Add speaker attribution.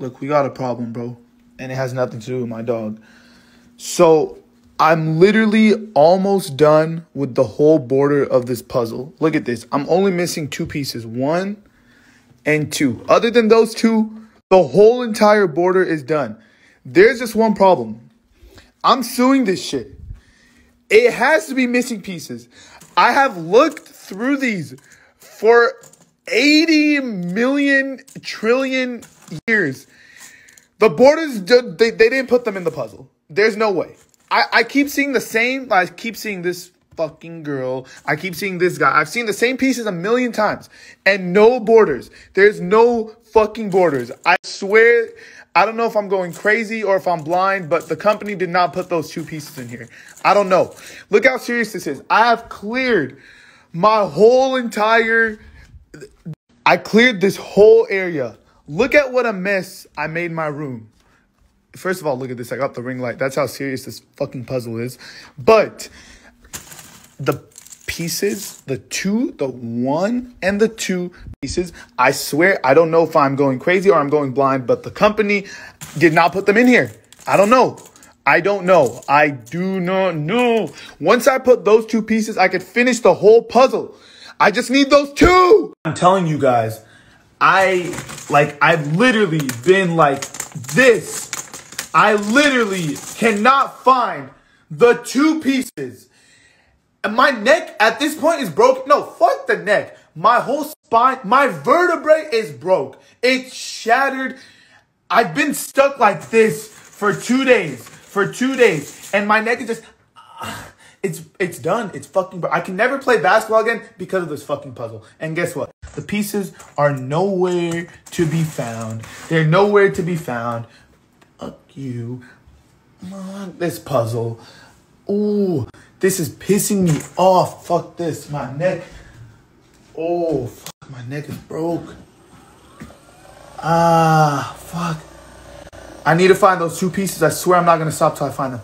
Speaker 1: look, we got a problem, bro. And it has nothing to do with my dog. So I'm literally almost done with the whole border of this puzzle. Look at this. I'm only missing two pieces. One and two. Other than those two, the whole entire border is done. There's just one problem. I'm suing this shit. It has to be missing pieces. I have looked through these for 80 million trillion years. The borders, they, they didn't put them in the puzzle. There's no way. I, I keep seeing the same, I keep seeing this fucking girl. I keep seeing this guy. I've seen the same pieces a million times and no borders. There's no fucking borders. I swear, I don't know if I'm going crazy or if I'm blind, but the company did not put those two pieces in here. I don't know. Look how serious this is. I have cleared my whole entire, I cleared this whole area. Look at what a mess I made my room. First of all, look at this. I got the ring light. That's how serious this fucking puzzle is. But the pieces, the two, the one and the two pieces, I swear, I don't know if I'm going crazy or I'm going blind, but the company did not put them in here. I don't know. I don't know. I do not know. Once I put those two pieces, I could finish the whole puzzle. I just need those two. I'm telling you guys, I, like, I've literally been like this. I literally cannot find the two pieces and my neck at this point is broken. No, fuck the neck. My whole spine, my vertebrae is broke. It's shattered. I've been stuck like this for two days. For two days. And my neck is just, uh, it's it's done. It's fucking, I can never play basketball again because of this fucking puzzle. And guess what? The pieces are nowhere to be found. They're nowhere to be found. Fuck you. This puzzle. Ooh. This is pissing me off. Fuck this. My neck. Oh, fuck. My neck is broke. Ah, fuck. I need to find those two pieces. I swear I'm not going to stop till I find them.